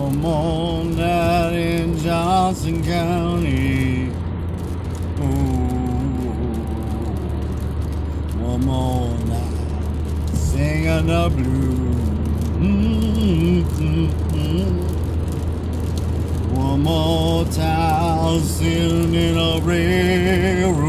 One more night in Johnston County. Ooh, one more night singing the blues. Mm-hmm. One more time sitting in a railroad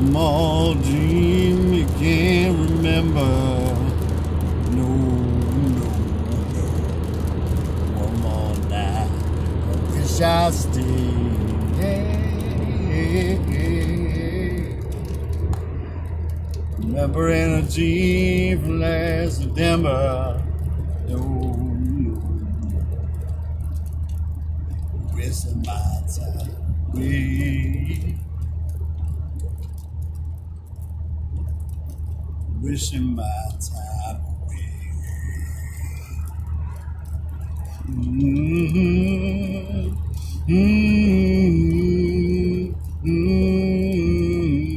One more dream you can't remember. No, no, no. One more night. I wish I stayed. Remembering a G from last September. No, no. Wasting my time. away. Wishing my time away. Mm-hmm. Mm-hmm. Mm-hmm.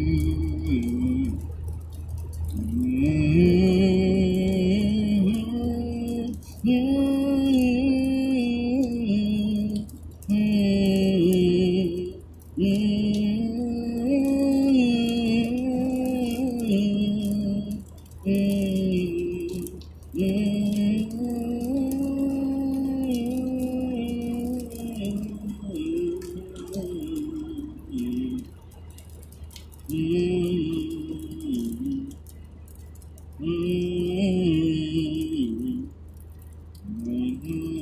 Mm-hmm. Mm-hmm.